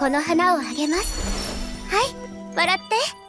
この花をあげます。はい笑って。